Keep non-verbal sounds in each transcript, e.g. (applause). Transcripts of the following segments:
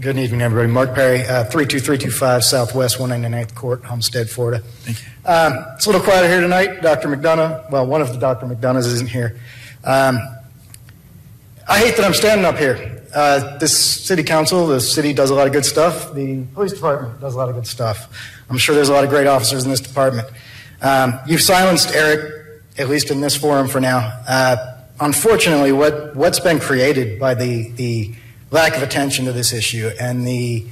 Good evening, everybody. Mark Parry, uh, 32325 Southwest 199th Court, Homestead, Florida. Thank you. Um, it's a little quiet here tonight. Dr. McDonough, well, one of the Dr. McDonoughs isn't here. Um, I hate that I'm standing up here. Uh, this city council, the city does a lot of good stuff. The police department does a lot of good stuff. I'm sure there's a lot of great officers in this department. Um, you've silenced Eric, at least in this forum for now. Uh, unfortunately, what, what's been created by the, the lack of attention to this issue and the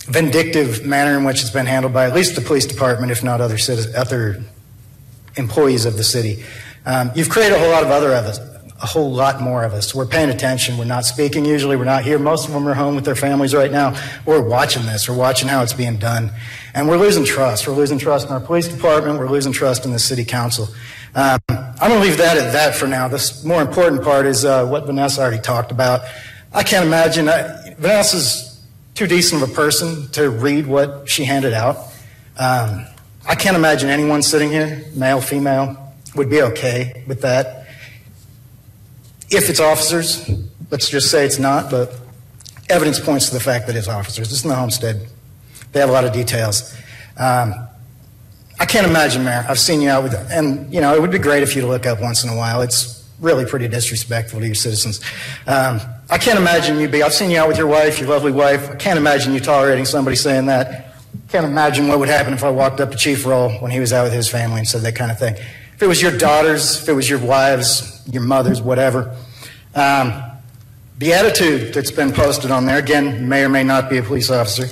vindictive manner in which it's been handled by at least the police department, if not other, other employees of the city, um, you've created a whole lot of other a whole lot more of us. We're paying attention. We're not speaking usually. We're not here. Most of them are home with their families right now. We're watching this. We're watching how it's being done. And we're losing trust. We're losing trust in our police department. We're losing trust in the city council. Um, I'm going to leave that at that for now. The more important part is uh, what Vanessa already talked about. I can't imagine. Uh, Vanessa's too decent of a person to read what she handed out. Um, I can't imagine anyone sitting here, male, female, would be okay with that if it's officers, let's just say it's not, but evidence points to the fact that it's officers. This is in the homestead. They have a lot of details. Um, I can't imagine, Mayor. I've seen you out with, and you know, it would be great if you'd look up once in a while. It's really pretty disrespectful to your citizens. Um, I can't imagine you be. I've seen you out with your wife, your lovely wife. I can't imagine you tolerating somebody saying that. Can't imagine what would happen if I walked up to Chief Rolle when he was out with his family and said that kind of thing. If it was your daughters, if it was your wives, your mothers, whatever. Um, the attitude that's been posted on there, again, may or may not be a police officer,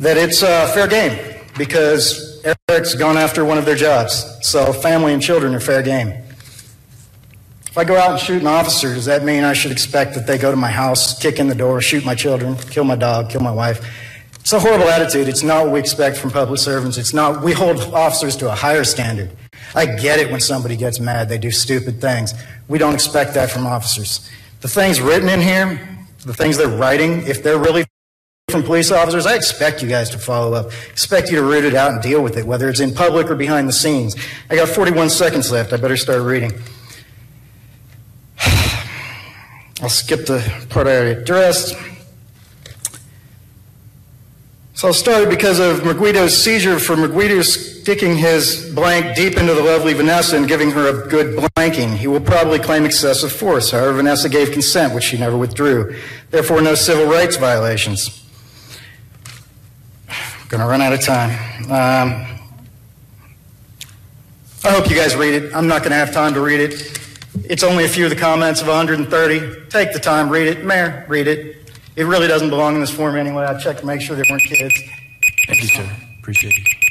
that it's uh, fair game because Eric's gone after one of their jobs. So family and children are fair game. If I go out and shoot an officer, does that mean I should expect that they go to my house, kick in the door, shoot my children, kill my dog, kill my wife? It's a horrible attitude. It's not what we expect from public servants. It's not, we hold officers to a higher standard. I get it when somebody gets mad, they do stupid things. We don't expect that from officers. The things written in here, the things they're writing, if they're really from police officers, I expect you guys to follow up. Expect you to root it out and deal with it, whether it's in public or behind the scenes. I got 41 seconds left. I better start reading. (sighs) I'll skip the part I already addressed. So I'll start because of McGuido's seizure for McGuido sticking his blank deep into the lovely Vanessa and giving her a good blanking. He will probably claim excessive force. However, Vanessa gave consent, which she never withdrew. Therefore, no civil rights violations. (sighs) I'm going to run out of time. Um, I hope you guys read it. I'm not going to have time to read it. It's only a few of the comments of 130. Take the time, read it. Mayor, read it. It really doesn't belong in this form anyway. I checked to make sure they weren't kids. Thank you, sir. Appreciate it.